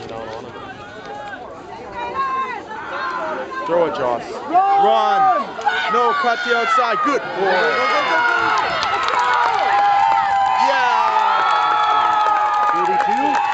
come down on him. Throw it, Joss. Run! Run. No, cut the outside. Good boy. Yeah! 32.